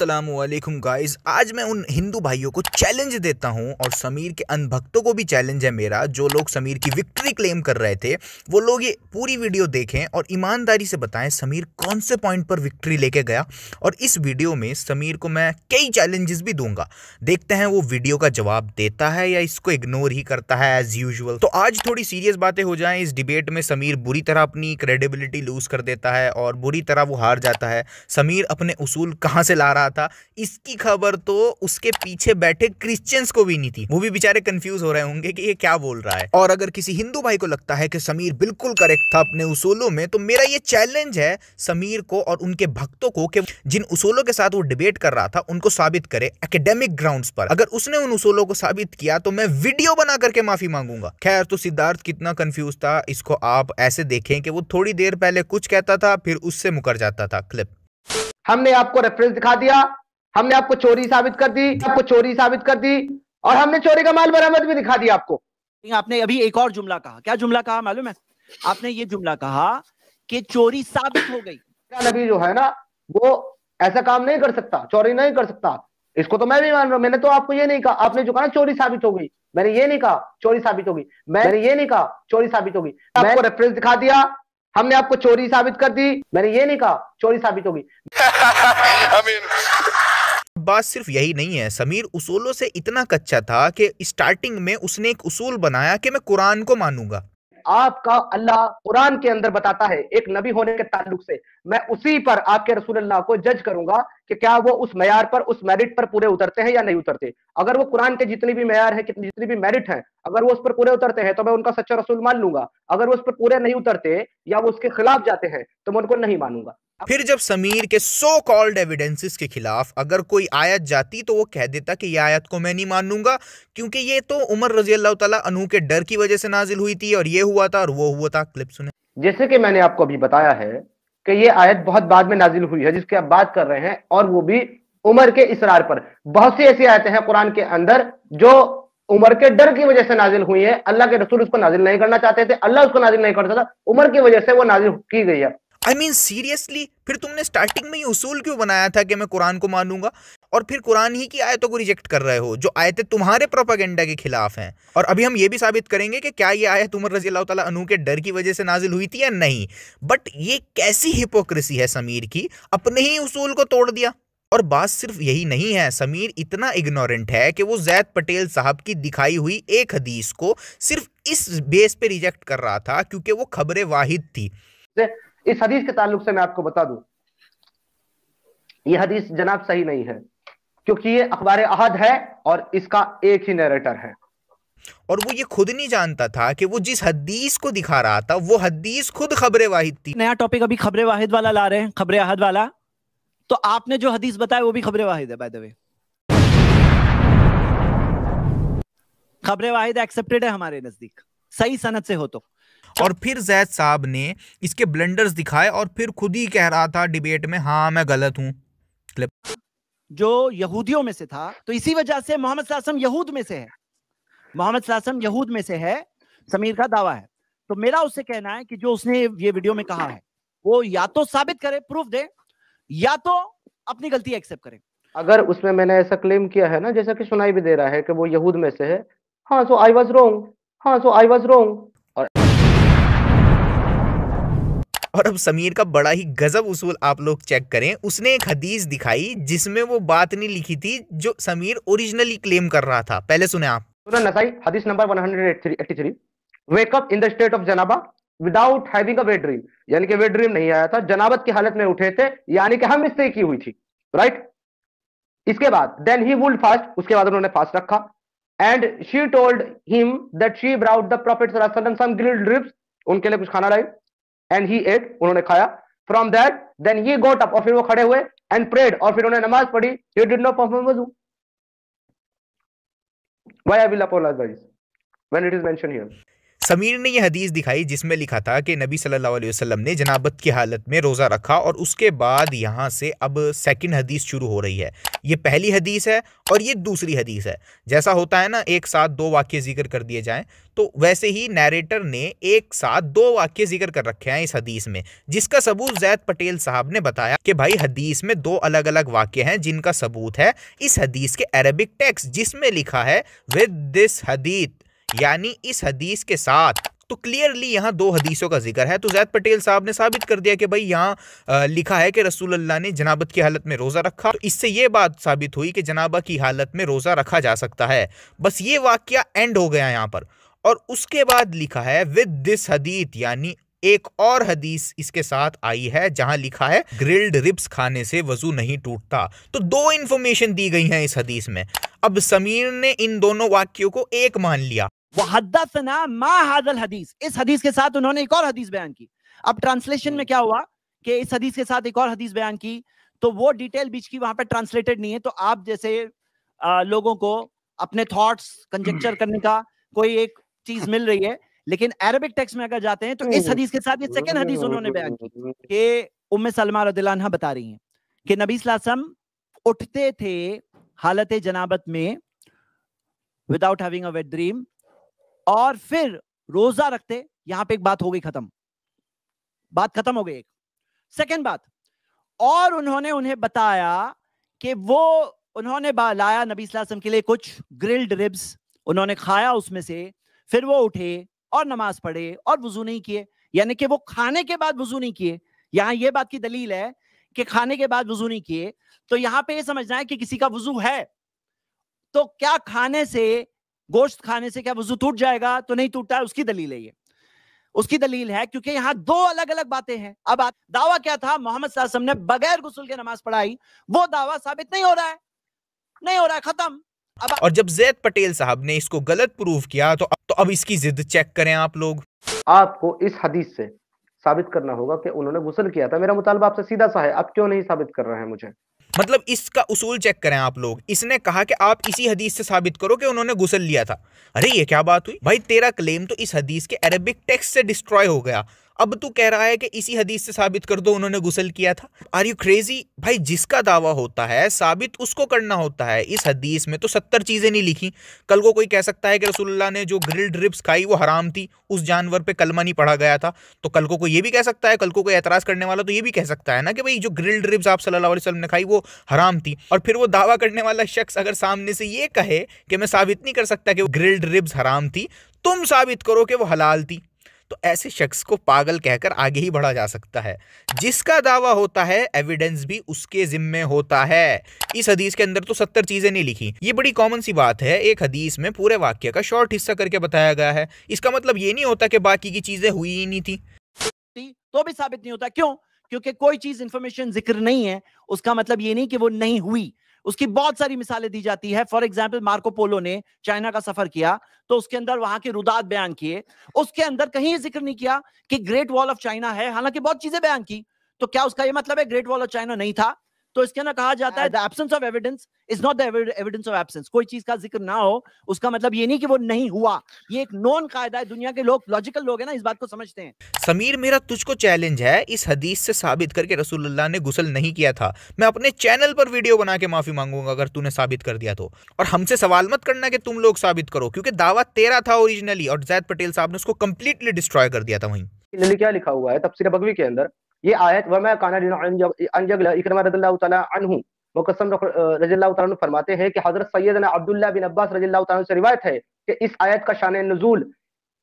Aslam guys आज मैं उन हिंदू भाइयों को चैलेंज देता हूँ और समीर के अनभक्तों को भी चैलेंज है मेरा। जो लोग समीर की विक्ट्री क्लेम कर रहे थे, वो लोग ये पूरी वीडियो देखें और ईमानदारी से बताएँ, समीर कौन से पॉइंट पर विक्ट्री लेके गया? और इस वीडियो में समीर को मैं कई चैलेंजेस भी दूँगा। देखते हैं वो वीडियो का जवाब देता है या इसको इग्नोर ही करता है एज यूजल तो आज थोड़ी सीरियस बातें हो जाएँ। इस डिबेट में समीर बुरी तरह अपनी क्रेडिबिलिटी लूज कर देता है और बुरी तरह वो हार जाता है। समीर अपने उसूल कहाँ से ला रहा था। इसकी खबर तो उसके पीछे बैठे क्रिश्चियंस को भी नहीं थी। वो भी बेचारे कंफ्यूज हो रहे होंगे कि ये क्या बोल रहा है। और अगर किसी हिंदू भाई को लगता है कि समीर बिल्कुल करेक्ट था अपने उसूलों में तो मेरा ये चैलेंज है समीर को और उनके भक्तों को कि जिन उसूलों के साथ वो डिबेट कर रहा था, उनको साबित करे एकेडमिक ग्राउंड पर। अगर उसने उन उसूलों को साबित किया तो मैं वीडियो बना करके माफ़ी मांगूँगा। खैर तो सिद्धार्थ कितना कंफ्यूज था, इसको आप ऐसे देखें कि वो थोड़ी देर पहले कुछ कहता था, फिर उससे मुकर जाता था क्लिप हमने आपको रेफरेंस दिखा दिया हमने आपको चोरी साबित कर दी आपको चोरी साबित कर दी और हमने चोरी का माल बरामद भी दिखा दिया आपको। आपने अभी एक और जुमला कहा। क्या जुमला कहा मालूम है? आपने ये जुमला कहा कि चोरी साबित हो गई। नबी जो है ना वो ऐसा काम नहीं कर सकता चोरी नहीं कर सकता। इसको तो मैं भी मान रहा हूँ मैंने तो आपको ये नहीं कहा। आपने जो कहा ना चोरी साबित हो गई मैंने ये नहीं कहा चोरी साबित हो गई मैंने ये नहीं कहा चोरी साबित हो गई। आपको रेफरेंस दिखा दिया हमने आपको चोरी साबित कर दी। मैंने ये नहीं कहा चोरी साबित होगी। बात सिर्फ़ यही नहीं है समीर उसूलों से इतना कच्चा था कि स्टार्टिंग में उसने एक उसूल बनाया कि मैं कुरान को मानूँगा। आपका अल्लाह कुरान के अंदर बताता है, एक नबी होने के ताल्लुक से। मैं उसी पर आपके रसूल अल्लाह को जज करूँगा कि क्या वो उस मैार पर, उस मेरिट पर पूरे उतरते हैं या नहीं उतरते। अगर वो कुरान के जितनी भी मैार है जितनी भी मेरिट है, अगर वो उस पर पूरे उतरते हैं तो मैं उनका सच्चा रसूल मान लूँगा। अगर वो उस पर पूरे नहीं उतरते या वो उसके खिलाफ जाते हैं तो मैं उनको नहीं मानूँगा। फिर जब समीर के सो कॉल्ड एविडेंसेस के खिलाफ अगर कोई आयत जाती तो वो कह देता कि ये आयत को मैं नहीं मानूँगा क्योंकि ये तो उमर रज़ी अल्लाह अनहू के डर की वजह से नाजिल हुई थी और ये हुआ था और वो हुआ था। क्लिप सुने। जैसे कि मैंने आपको अभी बताया है कि ये आयत बहुत बाद में नाजिल हुई है, जिसकी आप बात कर रहे हैं, और वो भी उमर के इसरार पर। बहुत सी ऐसी आयतें हैं कुरान के अंदर जो उमर के डर की वजह से नाजिल हुई है। अल्लाह के रसूल उसको नाजिल नहीं करना चाहते थे, अल्लाह उसको नाजिल नहीं करता था, उमर की वजह से वो नाजिल की गई है। आई मीन सीरियसली फिर तुमने स्टार्टिंग में ही उसूल क्यों बनाया था कि मैं कुरान को मानूँगा और फिर कुरान ही की आयतों को रिजेक्ट कर रहे हो, जो आयतें तुम्हारे प्रोपागेंडा के खिलाफ हैं। और अभी हम ये भी साबित करेंगे कि क्या ये आयत उमर रज़ी अल्लाह अनु के डर की वजह से नाजिल हुई थी या नहीं? बट ये कैसी हिपोक्रेसी है समीर की? अपने ही उसूल को तोड़ दिया। और बात सिर्फ़ यही नहीं है, समीर इतना इग्नोरेंट है कि वो जैद पटेल साहब की दिखाई हुई एक हदीस को सिर्फ़ इस बेस पे रिजेक्ट कर रहा था, क्योंकि वो खबरें वाहिद थी। इस हदीस के ताल्लुक से मैं आपको बता दूँ। ये हदीस जनाब सही नहीं है क्योंकि ये अखबार अहद है और इसका एक ही नरेटर है। और वो ये खुद नहीं जानता था कि वो जिस हदीस को दिखा रहा था वो हदीस खुद खबरें वाहिद थी। नया टॉपिक अभी खबरें वाहिद वाला ला रहे हैं खबरें अहद वाला। तो आपने जो हदीस बताया वो भी खबरें वाहिद है बाय द वे खबरें वाहिद एक्सेप्टेड है हमारे नज़दीक सही सनत से हो तो। और फिर जैद साहब ने इसके ब्लेंडर्स दिखाए और फिर खुद ही कह रहा था डिबेट में हाँ मैं गलत हूँ। क्लिप जो यहूदियों में से था तो इसी वजह से मोहम्मद यहूद में से है। मोहम्मद यहूद में से है समीर का दावा है। तो मेरा उससे कहना है कि जो उसने ये वीडियो में कहा है वो या तो साबित करे प्रूफ दे या तो अपनी गलती एक्सेप्ट करे। अगर उसमें मैंने ऐसा क्लेम किया है ना जैसा कि सुनाई भी दे रहा है कि वो यहूद में से है हाँ सो आई वॉज़ रोंग हाँ सो आई वॉज़ रोंग और अब समीर का बड़ा ही गजब उसूल आप लोग चेक करें। उसने एक हदीस दिखाई जिसमें वो बात नहीं लिखी थी जो समीर ओरिजिनली क्लेम कर रहा था। पहले सुने आप। नसाई, हदीस number 183 wake in the state of जनाबा without having a wet dream यानी कि वेट ड्रीम नहीं आया था, जनाबत की हालत में उठे थे, यानी कि हम इससे की हुई थी। राइट इसके बाद देन ही वुल्ड फास्ट उसके बाद उन्होंने फास्ट रखा। And she told him that she brought the prophet some grilled ribs उनके लिए कुछ खाना लाई एंड ही एट उन्होंने खाया। From that then he got up और फिर वो खड़े हुए एंड प्रेड और फिर उन्होंने नमाज़ पढ़ी। ही डिड नॉट परफॉर्म वज़ू why i will apologize when it is mentioned here. Sameer ने यह हदीस दिखाई जिसमें लिखा था कि नबी सल्लल्लाहु अलैहि वसल्लम ने जनाबत की हालत में रोज़ा रखा और उसके बाद यहाँ से अब सेकंड हदीस शुरू हो रही है। ये पहली हदीस है और ये दूसरी हदीस है। जैसा होता है ना, एक साथ दो वाक्य ज़िक्र कर दिए जाएँ तो वैसे ही नैरेटर ने एक साथ दो वाक्य ज़िक्र कर रखे हैं इस हदीस में, जिसका सबूत जैद पटेल साहब ने बताया कि भाई हदीस में दो अलग अलग वाक्य हैं जिनका सबूत है इस हदीस के अरबिक टेक्स्ट जिसमें लिखा है, विद दिस हदीत यानी इस हदीस के साथ तो क्लियरली यहाँ दो हदीसों का ज़िक्र है तो जैद पटेल साहब ने साबित कर दिया कि भाई यहाँ लिखा है कि रसूल अल्लाह ने जनाबत की हालत में रोज़ा रखा तो इससे ये बात साबित हुई कि जनाबा की हालत में रोज़ा रखा जा सकता है। बस ये वाक्य एंड हो गया यहाँ पर। और उसके बाद लिखा है, विद दिस हदीत, यानी एक और हदीस इसके साथ आई है, जहाँ लिखा है, ग्रिल्ड रिब्स खाने से वज़ू नहीं टूटता। तो दो इंफॉर्मेशन दी गई हैं इस हदीस में। अब समीर ने इन दोनों वाक्यों को एक मान लिया। वहदसना मा हादल हदीस। इस हदीस के साथ उन्होंने एक और हदीस बयान की। अब ट्रांसलेशन में क्या हुआ कि इस हदीस के साथ एक और हदीस बयान की तो वो डिटेल बीच की वहाँ पे ट्रांसलेटेड नहीं है तो आप जैसे आ, लोगों को अपने थॉट्स कंजेक्चर करने का कोई एक चीज़ मिल रही है लेकिन अरबिक टेक्स्ट में अगर जाते हैं तो इस हदीस के साथ ये सेकंड हदीस उन्होंने बयान की कि उम्मे सलमा रदिल्ला बता रही हैं कि नबी सलासम उठते थे हालत जनाबत में without having a wet dream और फिर रोजा रखते, यहाँ पे एक बात हो गई खत्म। बात खत्म हो गई एक। सेकेंड बात, और उन्होंने उन्हें बताया कि वो, उन्होंने लाया नबी वसल्लम के लिए कुछ ग्रिल्ड रिब्स उन्होंने खाया उसमें से, फिर वो उठे और नमाज़ पढ़े और वज़ू नहीं किए। यानी कि वो खाने के बाद वज़ू नहीं किए। यहाँ ये बात की दलील है कि खाने के बाद वज़ू नहीं किए। तो यहाँ पे ये समझना है कि किसी का वज़ू है। तो क्या खाने से गोश्त खाने से क्या वज़ू टूट जाएगा? तो नहीं टूटता है उसकी दलील है ये। उसकी दलील है क्योंकि यहाँ दो अलग अलग बातें हैं। अब दावा क्या था? मोहम्मद ने बगैर गुसल के नमाज़ पढ़ाई वो दावा साबित नहीं हो रहा है। नहीं हो रहा है खत्म। अब और जब जैद पटेल साहब ने इसको गलत प्रूव किया तो अब तो अब इसकी जिद चेक करें आप लोग। आपको इस हदीस से साबित करना होगा कि उन्होंने गुसल किया था। मेरा मुतालबा आपसे सीधा सा है अब क्यों नहीं साबित कर रहे हैं मुझे? मतलब इसका उसूल चेक करें आप लोग। इसने कहा कि आप इसी हदीस से साबित करो कि उन्होंने गुसल लिया था। अरे, ये क्या बात हुई? भाई, तेरा क्लेम तो इस हदीस के अरेबिक टेक्स्ट से डिस्ट्रॉय हो गया। अब तू कह रहा है कि इसी हदीस से साबित कर दो, उन्होंने गुसल किया था। आर यू क्रेजी भाई, जिसका दावा होता है, साबित उसको करना होता है। इस हदीस में तो सत्तर चीज़ें नहीं लिखी। कल को कोई कह सकता है कि रसुल्ला ने जो ग्रिल्ड रिप्स खाई, वो हराम थी, उस जानवर पे कलमा नहीं पढ़ा गया था। तो कल को कोई ये भी कह सकता है, कल को कोई एतराज़ करने वाला तो ये भी कह सकता है ना कि भाई, जो ग्रिल्ड रिप्स आप सल्लल्लाहु वसलम ने खाई, वो हराम थी। और फिर वो दावा करने वाला शख्स अगर सामने से ये कहे कि मैं साबित नहीं कर सकता कि ग्रिल्ड रिब्स हराम थी, तुम साबित करो कि वो हलाल थी। तो ऐसे शख्स को पागल कहकर आगे ही बढ़ा जा सकता है। जिसका दावा होता है एविडेंस भी उसके जिम्मे होता है। इस हदीस के अंदर तो सत्तर चीज़ें नहीं लिखी। ये बड़ी कॉमन सी बात है, एक हदीस में पूरे वाक्य का शॉर्ट हिस्सा करके बताया गया है। इसका मतलब ये नहीं होता कि बाकी की चीज़ें हुई ही नहीं थी। तो भी साबित नहीं होता। क्यों? क्योंकि कोई चीज़ इंफॉर्मेशन ज़िक्र नहीं है, उसका मतलब ये नहीं कि वो नहीं हुई। उसकी बहुत सारी मिसालें दी जाती है। फॉर एग्ज़ाम्पल मार्को पोलो ने चाइना का सफ़र किया तो उसके अंदर वहाँ के रुदात बयान किए। उसके अंदर कहीं ज़िक्र नहीं किया कि ग्रेट वॉल ऑफ़ चाइना है। हालाँकि बहुत चीज़ें बयान की तो क्या उसका यह मतलब है ग्रेट वॉल ऑफ़ चाइना नहीं था? तो इसके अंदर कहा जाता है the absence of evidence is not the evidence of absence कोई चीज़ का ज़िक्र ना हो उसका मतलब ये नहीं कि वो नहीं हुआ। ये एक नॉन कायदा है दुनिया के लोग लॉजिकल लोग हैं ना इस बात को समझते हैं। समीर मेरा तुझको चैलेंज है इस हदीस से साबित करके रसूलुल्लाह ने गुसल नहीं किया था। मैं अपने चैनल पर वीडियो बना के माफ़ी मांगूँगा अगर तूने साबित कर दिया तो। और हमसे सवाल मत करना कि तुम लोग साबित करो क्योंकि दावा तेरा था ओरिजिनली और जैद पटेल साहब ने उसको कंप्लीटली डिस्ट्रॉय कर दिया था वहीं। क्या लिखा हुआ है तफसीर बगवी के अंदर? ये आयत, वमा फरमाते हैं कि हज़रत सैदना अब्दुल्ला बिन अब्बास रजील्ला से रिवायत है कि इस आयत का शान नजूल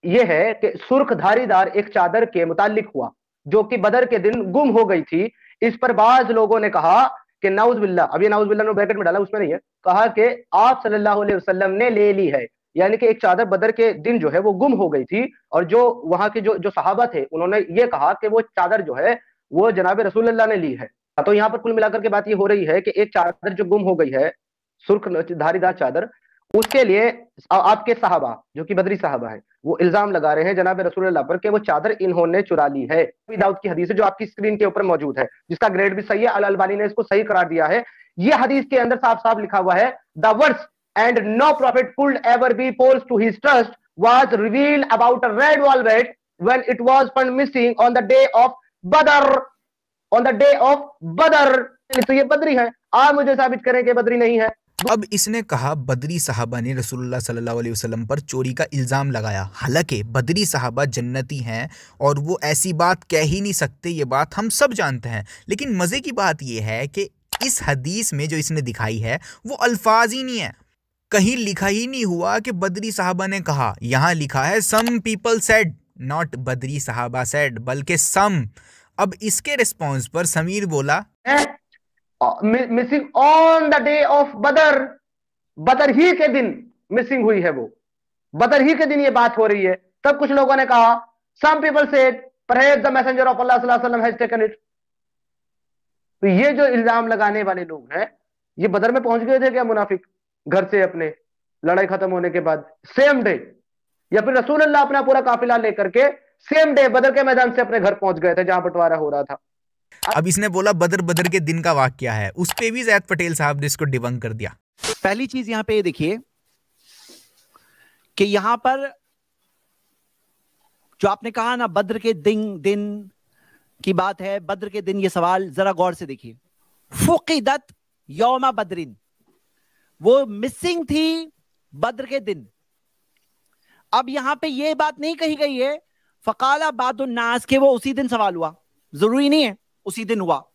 ये है कि सुर्ख धारीदार एक चादर के मुतालिक हुआ, जो कि बदर के दिन गुम हो गई थी। इस पर बाज लोगों ने कहा कि नाउज बिल्ला ये नाउज बिल्ला ब्रैकेट में डाला, उसमें नहीं है। कहा कि आप सल्लल्लाहु अलैहि वसल्लम ने ले ली है, यानी कि एक चादर बदर के दिन जो है वो गुम हो गई थी, और जो वहाँ के जो जो सहाबा थे, उन्होंने ये कहा कि वो चादर जो है वो जनाब रसूल ने ली है। तो यहाँ पर कुल मिलाकर के बात ये हो रही है कि एक चादर जो गुम हो गई है, सुर्ख धारीदार चादर, उसके लिए आपके साहबा, जो कि बदरी साहबा है, वो इल्ज़ाम लगा रहे हैं जनाब रसूल पर कि वो चादर इन्होंने चुरा ली है। दाऊद की हदीस है जो आपकी स्क्रीन के ऊपर मौजूद है, जिसका ग्रेड भी सही है, अल अलबानी ने इसको सही करार दिया है। ये हदीस के अंदर साफ़ साफ़ लिखा हुआ है, the verse and no prophet could ever be false to his trust was revealed about a red velvet when it was found missing on the day of Badr. On the day of Badr. तो ये बदरी है। आप मुझे साबित करें कि बदरी नहीं है। अब इसने कहा, बदरी साहबा ने रसूलुल्लाह सल्लल्लाहु अलैहि वसल्लम पर चोरी का इल्ज़ाम लगाया। हालाँकि बदरी साहबा जन्नती हैं और वो ऐसी बात कह ही नहीं सकते, ये बात हम सब जानते हैं। लेकिन मज़े की बात ये है कि इस हदीस में जो इसने दिखाई है, वो अल्फाज ही नहीं है। कहीं लिखा ही नहीं हुआ कि बदरी साहबा ने कहा। यहाँ लिखा है सम पीपल सेड नॉट बदरी साहबा सेड बल्कि सम अब इसके रिस्पॉन्स पर समीर बोला missing on the day of Badr Badr ही के दिन मिसिंग हुई है वो। बदर ही के दिन ये बात हो रही है। तब कुछ लोगों ने कहा some people said perhaps the messenger of Allah has taken it तो ये जो इल्ज़ाम लगाने वाले लोग हैं, ये बदर में पहुँच गए थे क्या मुनाफिक? घर से अपने। लड़ाई खत्म होने के बाद सेम डे या फिर रसूल अल्लाह अपना पूरा काफिला लेकर के सेम डे बदर के मैदान से अपने घर पहुँच गए थे जहाँ बंटवारा हो रहा था। अब इसने बोला बदर बदर के दिन का वाक्य है। उस पे भी जैद पटेल साहब ने इसको डिबंग कर दिया। पहली चीज़ यहाँ पे ये देखिए कि यहाँ पर जो आपने कहा ना बद्र के दिन दिन की बात है बद्र के दिन ये सवाल जरा गौर से देखिए। फुकीदत यौमा बदरिन। वो मिसिंग थी बद्र के दिन। अब यहाँ पे ये बात नहीं कही गई है फकाला बाद नास के वो उसी दिन सवाल हुआ। ज़रूरी नहीं है, उसी दिन हुआ।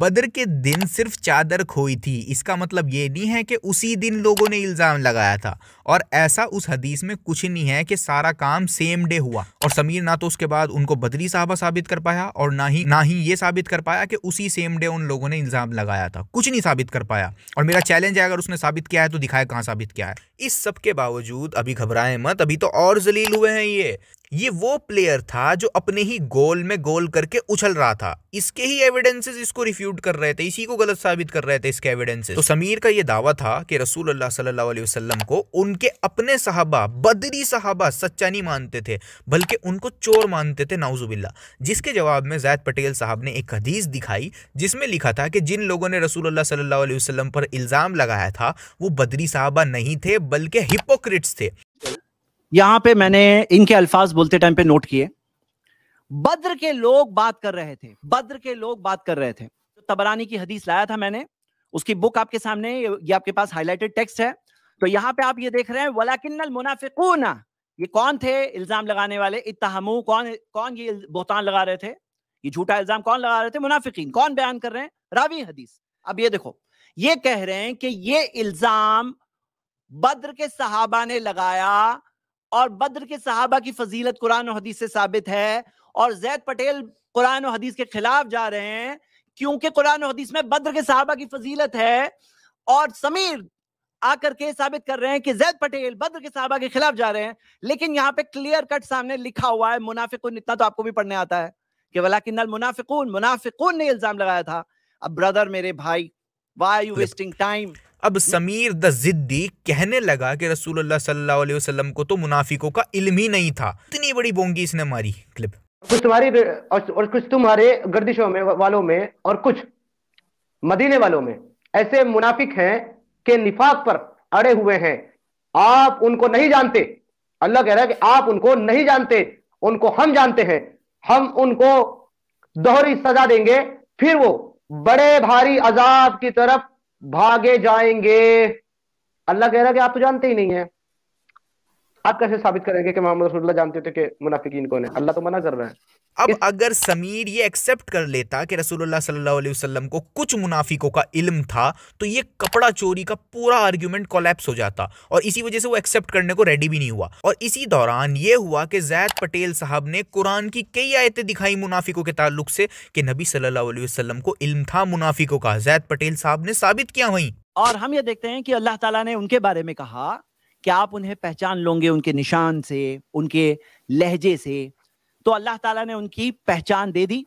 बदर के दिन सिर्फ़ चादर खोई थी। इसका मतलब ये नहीं है कि उसी दिन लोगों ने इल्ज़ाम लगाया था। और ऐसा उस हदीस में कुछ नहीं है कि सारा काम सेम डे हुआ। और समीर ना तो उसके बाद उनको बदरी साहबा साबित कर पाया और ना ही ना ही ये साबित कर पाया कि उसी सेम डे उन लोगों ने इल्ज़ाम लगाया था। कुछ नहीं साबित कर पाया। और मेरा चैलेंज है, अगर उसने साबित किया है तो दिखाए कहाँ साबित किया है। इस सब के बावजूद अभी घबराए मत। अभी तो और जलील हुए हैं ये। ये वो प्लेयर था जो अपने ही गोल में गोल करके उछल रहा था। इसके ही एविडेंसेस इसको रिफ्यूट कर रहे थे, इसी को गलत साबित कर रहे थे इसके एविडेंसेस तो समीर का ये दावा था कि रसूल अल्लाह सल्लल्लाहु अलैहि वसल्लम को उनके अपने सहाबा, बदरी सहाबा सच्चा नहीं मानते थे, बल्कि उनको चोर मानते थे नाउजुबिल्ला जिसके जवाब में जैद पटेल साहब ने एक हदीस दिखाई, जिसमें लिखा था कि जिन लोगों ने रसूल अल्लाह सल्लल्लाहु अलैहि वसल्लम पर इल्ज़ाम लगाया था, वो बदरी साहबा नहीं थे, बल्कि हिपोक्रिट्स थे। यहाँ पे मैंने इनके अल्फाज बोलते टाइम पे नोट किए। बद्र के लोग बात कर रहे थे, बद्र के लोग बात कर रहे थे। तबरानी की हदीस लाया था मैंने, उसकी बुक आपके सामने, ये आपके पास हाईलाइटेड टेक्स्ट है। तो यहाँ पे आप ये देख रहे हैं, वलाकिन्नल मुनाफिकून ये कौन थे इल्ज़ाम लगाने वाले? इत्तहमू, कौन कौन ये बोहतान लगा रहे थे? ये झूठा इल्ज़ाम कौन लगा रहे थे? मुनाफिकीन, कौन बयान कर रहे हैं? रावी हदीस। अब ये देखो, ये कह रहे हैं कि ये इल्ज़ाम बद्र के सहाबा ने लगाया और बद्र के सहाबा की फजीलत कुरान और हदीस से साबित है और जैद पटेल कुरान और हदीस के खिलाफ जा रहे हैं क्योंकि कुरान और हदीस में बद्र के सहाबा की फजीलत है और समीर आकर के साबित कर रहे हैं कि जैद पटेल बद्र के साहबा के खिलाफ जा रहे हैं। लेकिन यहाँ पे क्लियर कट सामने लिखा हुआ है मुनाफिकुन इतना तो आपको भी पढ़ने आता है कि वला किन्नल मुनाफिकुन मुनाफिकुन ने इल्ज़ाम लगाया था। अब ब्रदर मेरे भाई वाई यू वेस्टिंग टाइम अब समीर द जिद्दी कहने लगा कि रसूलुल्लाह सल्लल्लाहु अलैहि वसल्लम को तो मुनाफिकों का इल्म ही नहीं था। इतनी बड़ी बोंगी इसने मारी क्लिप कुछ तुम्हारी और कुछ तुम्हारे गर्दिशों में वालों में और कुछ मदीने वालों में ऐसे मुनाफिक हैं के निफाक पर अड़े हुए हैं। आप उनको नहीं जानते। अल्लाह कह रहा है कि आप उनको नहीं जानते। उनको हम जानते हैं। हम उनको दोहरी सजा देंगे। फिर वो बड़े भारी अजाब की तरफ़ भागे जाएँगे। अल्लाह कह रहा है कि आप तो जानते ही नहीं है। आप कैसे साबित करेंगे कि मोहम्मद रसूलुल्लाह जानते थे कि मुनाफिकीन कौन है? अल्लाह तो मना कर रहा है। अब अगर समीर ये एक्सेप्ट कर लेता कि रसूलुल्लाह सल्लल्लाहु अलैहि वसल्लम को कुछ मुनाफिकों का इल्म था तो ये कपड़ा चोरी का पूरा आर्ग्यूमेंट कोलैप्स हो जाता और इसी वजह से वो एक्सेप्ट करने को रेडी भी नहीं हुआ। और इसी दौरान ये हुआ कि जैद पटेल साहब ने कुरान की कई आयतें दिखाई मुनाफिकों के ताल्लुक से कि नबी सल्लल्लाहु अलैहि वसल्लम को इल्म था मुनाफिकों का। जैद पटेल साहब ने साबित किया वहीं और हम ये देखते हैं कि अल्लाह ताला ने उनके बारे में कहा कि आप उन्हें पहचान लोगे उनके निशान से उनके लहजे से तो अल्लाह ताला ने उनकी पहचान दे दी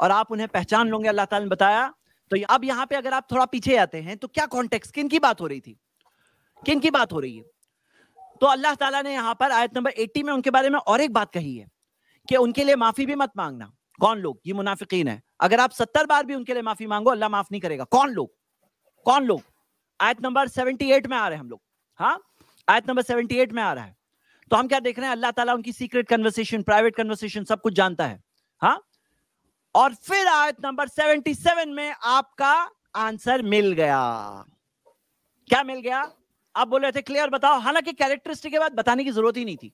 और आप उन्हें पहचान लोगे, अल्लाह ताला ने बताया। तो अब यहाँ पे अगर आप थोड़ा पीछे आते हैं तो क्या कॉन्टेक्स्ट किन की बात हो रही थी? किन की बात हो रही है? तो अल्लाह ताला ने यहाँ पर आयत नंबर 80 में उनके बारे में और एक बात कही है कि उनके लिए माफ़ी भी मत मांगना। कौन लोग? ये मुनाफिकीन है। अगर आप सत्तर बार भी उनके लिए माफ़ी मांगो, अल्लाह माफ़ नहीं करेगा। कौन लोग? कौन लोग? आयत नंबर 78 में आ रहे हैं हम लोग। हाँ? आयत नंबर 78 में आ रहा है। तो हम क्या देख रहे हैं? अल्लाह ताला उनकी सीक्रेट कन्वर्सेशन प्राइवेट कन्वर्सेशन सब कुछ जानता है। हाँ? और फिर आयत नंबर 77 में आपका आंसर मिल गया। क्या मिल गया? आप बोल रहे थे क्लियर बताओ। हालाँकि कैरेक्टरिस्टिक के बाद बताने की ज़रूरत ही नहीं थी।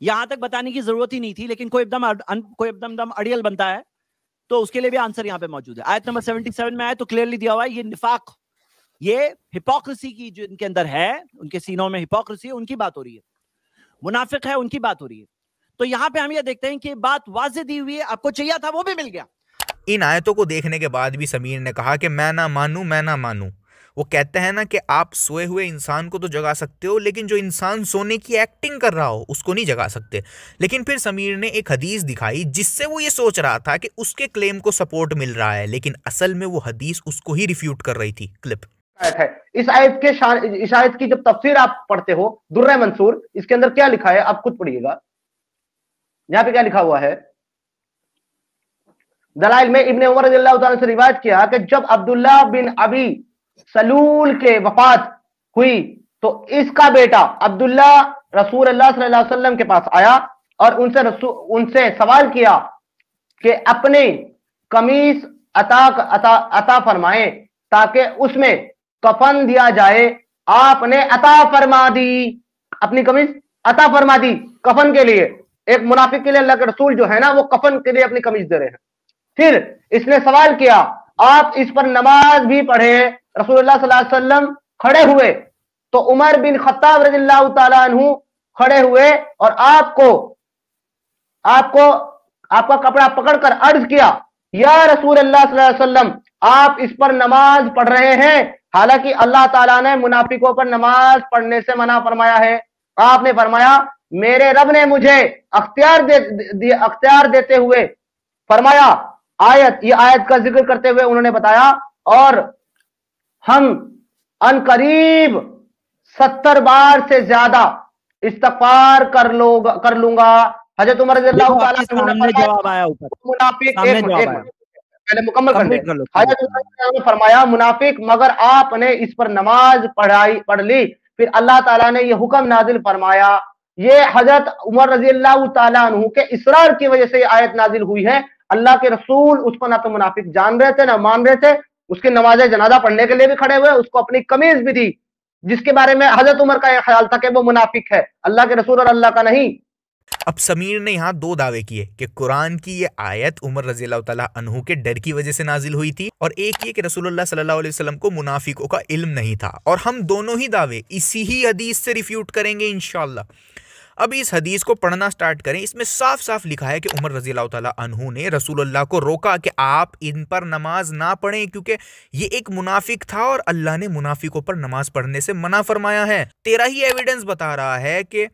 यहाँ तक बताने की ज़रूरत ही नहीं थी, लेकिन कोई एकदम कोई एकदम दम अड़ियल बनता है तो उसके लिए भी आंसर यहाँ पे मौजूद है। आयत नंबर 77 में आए तो क्लियरली दिया हुआ है, ये निफाक, ये हिपोक्रेसी की जो इनके अंदर है, उनके सीनों में हिपोक्रेसी उनकी बात हो रही है। मुनाफिक है, उनकी बात हो रही है। तो यहाँ पे हम ये देखते हैं कि बात वाजे दी हुई है, आपको चाहिए था, वो भी मिल गया। इन आयतों को देखने के बाद भी समीर ने कहा कि मैं ना मानू, मैं ना मानू। वो कहते हैं ना कि आप सोए हुए इंसान को तो जगा सकते हो, लेकिन जो इंसान सोने की एक्टिंग कर रहा हो, उसको नहीं जगा सकते। लेकिन फिर समीर ने एक हदीस दिखाई, जिससे वो ये सोच रहा था कि उसके क्लेम को सपोर्ट मिल रहा है, लेकिन असल में वो हदीस उसको ही रिफ्यूट कर रही थी क्लिप है। इस आयत के इस आयत की जब तफसीर आप पढ़ते हो, दुर्र मंसूर, इसके अंदर क्या लिखा है, आप खुद पढ़िएगा। यहाँ पे क्या लिखा हुआ है? दलाइल में इब्ने उमर से रिवायत किया कि जब अब्दुल्ला बिन अबी सलूल के वफात हुई तो इसका बेटा अब्दुल्ला रसूल अल्लाह सल्लल्लाहु अलैहि वसल्लम के पास आया और उनसे उनसे सवाल किया कि अपने कमीज अता अता अता फरमाए ताकि उसमें कफन दिया जाए। आपने अता फरमा दी। अपनी कमीज अता फरमा दी कफन के लिए। एक मुनाफिक के लिए अल्लाह के रसूल जो है ना, वो कफन के लिए अपनी कमीज दे रहे हैं। फिर इसने सवाल किया, आप इस पर नमाज़ भी पढ़े। रसूलुल्लाह खड़े हुए। तो उमर बिन खत्ताब रजील्लाहु खड़े हुए और आपको आपको, आपका कपड़ा पकड़कर अर्ज़ किया। या रसूल अल्लाह वसल्लम आप इस पर नमाज़ पढ़ रहे हैं? हालाँकि अल्लाह ताला ने मुनाफिकों पर नमाज़ पढ़ने से मना फरमाया है। आपने फरमाया मेरे रब ने मुझे अख्तियार दे, दे अख्तियार देते हुए फरमाया आयत ये आयत का ज़िक्र करते हुए उन्होंने बताया और हम अन करीब सत्तर बार से ज़्यादा इस्तफार कर लो कर लूँगा हज़रत उमर जवाब आया मुनाफिक पहले मुकम्मल कर ले। हज़रत ने फरमाया? मुनाफिक मगर आपने इस पर नमाज़ पढ़ाई पढ़ ली। फिर अल्लाह ताला ने यह हुक्म नाजिल फरमाया ये हज़रत उमर रज़ी अल्लाह तु के इसरार की वजह से आयत नाजिल हुई है। अल्लाह के रसूल उसको ना तो मुनाफिक जान रहे थे ना मान रहे थे। उसके नमाज़ जनाजा पढ़ने के लिए भी खड़े हुए उसको अपनी कमीज भी दी जिसके बारे में हज़रत उमर का यह ख्याल था कि वो मुनाफिक है। अल्लाह के रसूल और अल्लाह का नहीं। अब समीर ने यहाँ दो दावे किए कि कुरान की ये आयत उमर रज़ी अनहु के डर की वजह से नाजिल हुई थी और एक ये कि रसूलुल्लाह सल्लल्लाहु अलैहि वसल्लम को मुनाफिकों का इल्म नहीं था। और हम दोनों ही दावे इसी ही हदीस से रिफ्यूट करेंगे इनशाला अब इस हदीस को पढ़ना स्टार्ट करें। इसमें साफ़ साफ़ लिखा है कि उमर रज़ी अनहू ने रसूलुल्लाह को रोका कि आप इन पर नमाज़ ना पढ़ें, क्योंकि ये एक मुनाफिक था और अल्लाह ने मुनाफिकों पर नमाज़ पढ़ने से मना फरमाया है। तेरा ही एविडेंस बता रहा है कि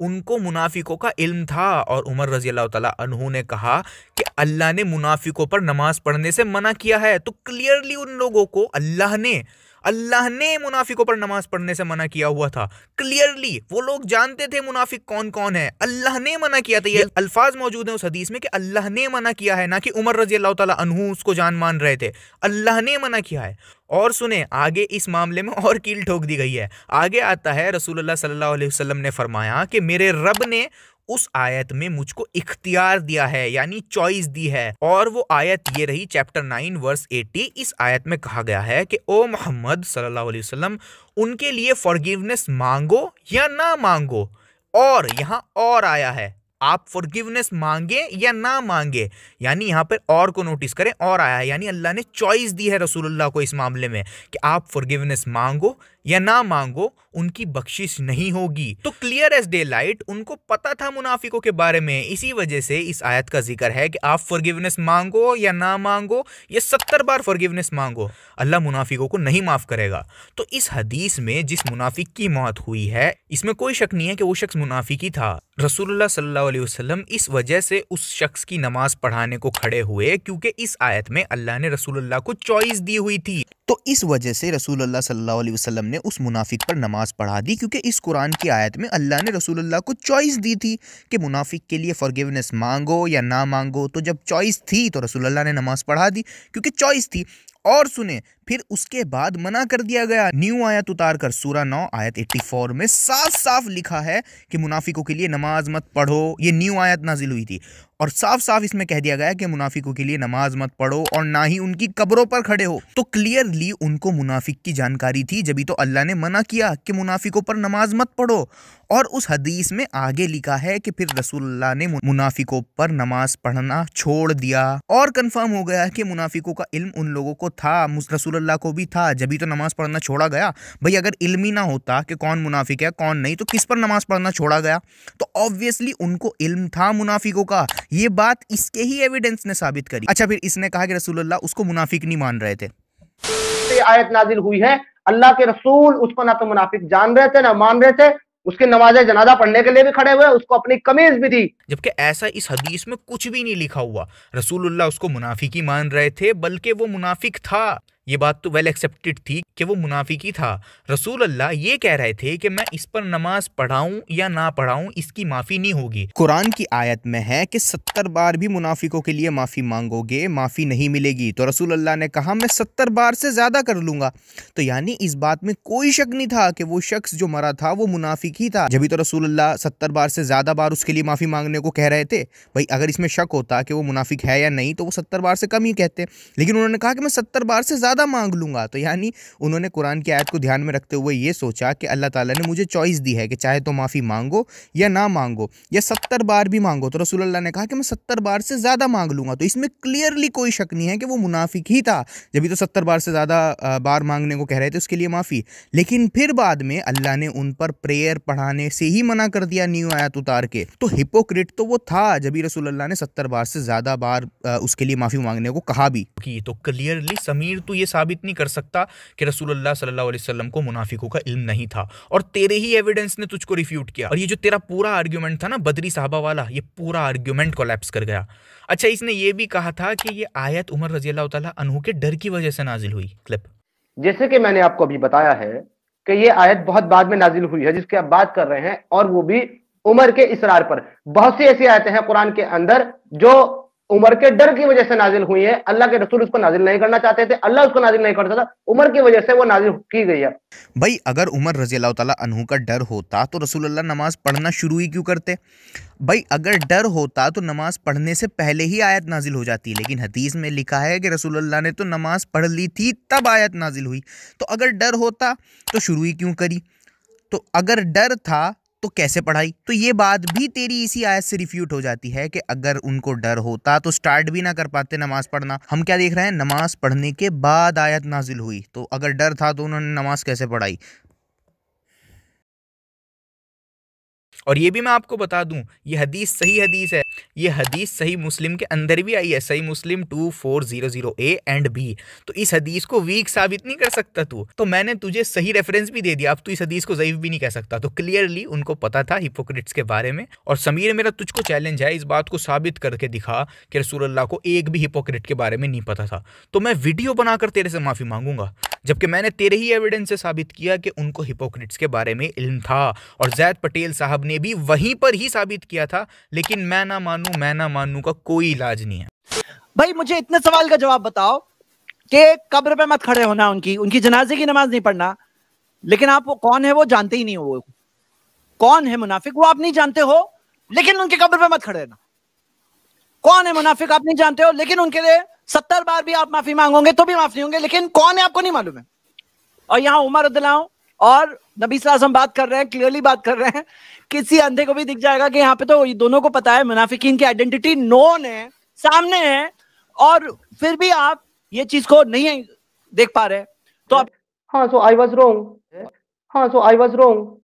उनको मुनाफिकों का इल्म था और उमर रज़ी अल्लाह अनहू ने कहा कि अल्लाह ने मुनाफिकों पर नमाज़ पढ़ने से मना किया है। तो क्लियरली उन लोगों को अल्लाह ने अल्लाह ने मुनाफिकों पर नमाज़ पढ़ने से मना किया हुआ था। क्लियरली वो लोग जानते थे मुनाफिक कौन कौन है। अल्लाह ने मना किया था। ये अल्फाज मौजूद है उस हदीस में कि अल्लाह ने मना किया है ना कि उमर रज़ी अल्लाह अनहू उसको जान मान रहे थे। अल्लाह ने मना किया है। और सुने आगे इस मामले में और कील ठोक दी गई है। आगे आता है रसूलुल्लाह सल्लल्लाहु अलैहि वसल्लम ने फरमाया कि मेरे रब ने उस आयत में मुझको इख्तियार दिया है, यानी चॉइस दी है। और वो आयत ये रही चैप्टर नाइन वर्स एटी इस आयत में कहा गया है कि, ओ मोहम्मद सल्लल्लाहु अलैहि वसल्लम, उनके लिए फॉरगिवनेस मांगो या ना मांगो? और यहाँ और आया है। आप फॉरगिवनेस मांगे या ना मांगे? यानी यहाँ पर और को नोटिस करें, और आया यानी अल्लाह ने चॉइस दी है रसूलुल्लाह को इस मामले में कि आप फॉरगिवनेस मांगो या ना मांगो, उनकी बख्शिश नहीं होगी। तो क्लियर एज डे लाइट उनको पता था मुनाफिकों के बारे में। इसी वजह से इस आयत का ज़िक्र है कि आप फॉरगिवनेस मांगो या ना मांगो या सत्तर बार फॉरगिवनेस मांगो, अल्लाह मुनाफिकों को नहीं माफ़ करेगा। तो इस हदीस में जिस मुनाफिक की मौत हुई है, इसमें कोई शक नहीं है कि वो शख्स मुनाफिक था। अलैहि वसल्लम इस वजह से उस शख्स की नमाज़ पढ़ाने को खड़े हुए क्योंकि इस आयत में अल्लाह ने रसूलुल्लाह को चॉइस दी हुई थी। तो इस वजह से रसूलुल्लाह सल्लल्लाहु अलैहि वसल्लम ने उस मुनाफिक पर नमाज़ पढ़ा दी, क्योंकि इस कुरान की आयत में अल्लाह ने रसूलुल्लाह को चॉइस दी थी कि मुनाफिक के लिए फॉरगिवनेस मांगो या ना मांगो। तो जब चॉइस थी तो रसूलुल्लाह ने नमाज़ पढ़ा दी, क्योंकि चॉइस थी। और सुने, फिर उसके बाद मना कर दिया गया। न्यू आयत उतार कर सूरा नौ, आयत 84 में साफ़ साफ़ लिखा है कि मुनाफिकों के लिए नमाज़ मत पढ़ो। ये न्यू आयत नाजिल हुई थी। और साफ़ साफ़ इसमें कह दिया गया कि मुनाफिकों के लिए नमाज़ मत पढ़ो और ना ही उनकी कब्रों पर खड़े हो। तो क्लियरली उनको मुनाफिक की जानकारी थी, जब तो अल्लाह ने मना किया कि मुनाफिकों पर नमाज़ मत पढ़ो। और उस हदीस में आगे लिखा है कि फिर रसूलुल्लाह ने मुनाफिकों पर नमाज़ पढ़ना छोड़ दिया। और कंफर्म हो गया कि मुनाफिकों का इल्म उन लोगों को था रसूलुल्लाह को भी था, जब तो नमाज़ पढ़ना छोड़ा गया। भाई अगर इल्म ही ना होता कि कौन मुनाफिक है, कौन नहीं तो किस पर नमाज़ पढ़ना छोड़ा गया? तो ऑब्वियसली उनको इल्म था मुनाफिकों का। ये बात इसके ही एविडेंस ने साबित करी। अच्छा फिर इसने कहा कि रसूलुल्लाह उसको मुनाफिक नहीं मान रहे थे। आयत नाजिल हुई है। अल्लाह के रसूल उसको ना तो मुनाफिक जान रहे थे ना मान रहे थे। उसके नमाज़ जनाजा पढ़ने के लिए भी खड़े हुए उसको अपनी कमीज भी थी जबकि ऐसा इस हदीस में कुछ भी नहीं लिखा हुआ। रसूलुल्लाह उसको मुनाफिक ही मान रहे थे बल्कि वो मुनाफिक था। ये बात तो वेल एक्सेप्टेड थी कि वो मुनाफिकी था। रसूल अल्लाह ये कह रहे थे कि मैं इस पर नमाज़ पढ़ाऊं या ना पढ़ाऊं, इसकी माफ़ी नहीं होगी। कुरान की आयत में है कि सत्तर बार भी मुनाफिकों के लिए माफ़ी मांगोगे, माफ़ी नहीं मिलेगी। तो रसूल अल्लाह ने कहा, मैं सत्तर बार से ज़्यादा कर लूँगा। तो यानी इस बात में कोई शक नहीं था कि वो शख्स जो मरा था, वो मुनाफिक ही था। जब तो रसूल अल्लाह सत्तर बार से ज़्यादा बार उसके लिए माफ़ी मांगने को कह रहे थे, भाई, अगर इसमें शक होता कि वो मुनाफिक है या नहीं तो वो सत्तर बार से कम ही कहते। लेकिन उन्होंने कहा कि मैं सत्तर बार से ज़्यादा ज़्यादा मांग लूँगा। तो यानी उन्होंने कुरान की आयत को ध्यान में रखते हुए ये सोचा कि अल्लाह ताला ने मुझे चॉइस दी है कि चाहे तो माफ़ी मांगो या ना मांगो, या सत्तर बार भी मांगो। तो रसूल ने कहा कि मैं सत्तर बार से ज़्यादा मांग लूँगा। तो इसमें क्लियरली कोई शक नहीं है कि वो मुनाफिक ही था। जब तो सत्तर बार से ज़्यादा बार मांगने को कह रहे थे, उसके लिए माफ़ी। लेकिन फिर बाद में अल्लाह ने उन पर प्रेयर पढ़ाने से ही मना कर दिया न्यू आयत उतार के। तो हिपोक्रेट तो वो था, जब रसूल ने सत्तर बार से ज़्यादा बार उसके लिए माफ़ी मांगने को कहा भी। तो क्लियरली समीर तो ये साबित नहीं कर सकता कि रसूलुल्लाह सल्लल्लाहु अलैहि वसल्लम को मुनाफिकों का इल्म नहीं था। और तेरे ही एविडेंस ने तुझको रिफ्यूट किया। और ये जो तेरा पूरा आर्ग्यूमेंट था ना, बदरी साहबा वाला, ये पूरा आर्ग्यूमेंट कोलैप्स कर गया। अच्छा इसने ये भी कहा था कि ये आयत उमर रज़ी अल्लाह अनहु के डर की वजह से नाजिल हुई क्लिप जैसे कि मैंने आपको अभी बताया है कि ये आयत बहुत बाद में नाजिल हुई है, जिसकी आप बात कर रहे हैं, और वो भी उमर के इसरार पर। बहुत सी ऐसी आयतें हैं कुरान के अंदर जो उमर के डर की वजह से नाजिल हुई है। अल्लाह के रसूल उसको नाजिल नहीं करना चाहते थे। अल्लाह उसको नाजिल नहीं करता था। उमर की वजह से वो नाजिल की गई है। भाई, अगर उमर रज़ी अल्लाह का डर होता तो रसूल अल्लाह नमाज़ पढ़ना शुरू ही क्यों करते? भाई, अगर डर होता तो नमाज़ पढ़ने से पहले ही आयत नाजिल हो जाती। लेकिन हदीस में लिखा है कि रसूल अल्लाह ने तो नमाज़ पढ़ ली थी, तब आयत नाजिल हुई। तो अगर डर होता तो शुरू ही क्यों करी? तो अगर डर था तो कैसे पढ़ाई? तो ये बात भी तेरी इसी आयत से रिफ्यूट हो जाती है कि अगर उनको डर होता तो स्टार्ट भी ना कर पाते नमाज़ पढ़ना। हम क्या देख रहे हैं? नमाज़ पढ़ने के बाद आयत नाजिल हुई। तो अगर डर था तो उन्होंने नमाज़ कैसे पढ़ाई? और ये भी मैं आपको बता दूँ, ये हदीस सही हदीस है। ये हदीस सही मुस्लिम के अंदर भी आई है, सही Muslim two four zero zero A and B. तो इस हदीस को वीक साबित नहीं कर सकता तू? तो मैंने तुझे सही रेफरेंस भी दे दिया, अब तू इस हदीस को जयीफ भी नहीं कह सकता। तो क्लियरली उनको पता था हिपोक्रेट्स के बारे में। और समीर मेरा तुझको चैलेंज है, इस बात को साबित करके दिखा कि रसूल को एक भी हिपोक्रेट के बारे में नहीं पता था। तो मैं वीडियो बनाकर तेरे से माफ़ी मांगूँगा, जबकि मैंने तेरे ही एविडेंस से साबित किया कि उनको हिपोक्रेट्स के बारे में इल्म था। और जैद पटेल साहब ने भी वहीं पर ही साबित किया था, लेकिन मैं ना मानू मैं ना मानू का कोई इलाज नहीं है। भाई, मुझे इतने सवाल का जवाब बताओ कि कब्र पे मत खड़े होना उनकी उनकी जनाजे की नमाज़ नहीं पढ़ना। लेकिन आप वो कौन है, वो जानते ही नहीं हो। वो कौन है मुनाफिक? वो आप नहीं जानते हो, लेकिन उनके कब्र पे मत खड़े रहना। कौन है मुनाफिक? आप नहीं जानते हो, लेकिन उनके लिए सत्तर बार भी आप माफ़ी मांगोगे तो भी माफ़ नहीं होंगे, लेकिन कौन है आपको नहीं मालूम है? और यहाँ उमर अदलाओ और नबी हम बात कर रहे हैं क्लियरली बात कर रहे हैं, किसी अंधे को भी दिख जाएगा कि यहाँ पे तो दोनों को पता है, मुनाफिकीन की आइडेंटिटी नोन है, सामने है, और फिर भी आप ये चीज़ को नहीं देख पा रहे तो आप हाँ सो आई वॉज़ रोंग हाँ सो आई वॉज़ रोंग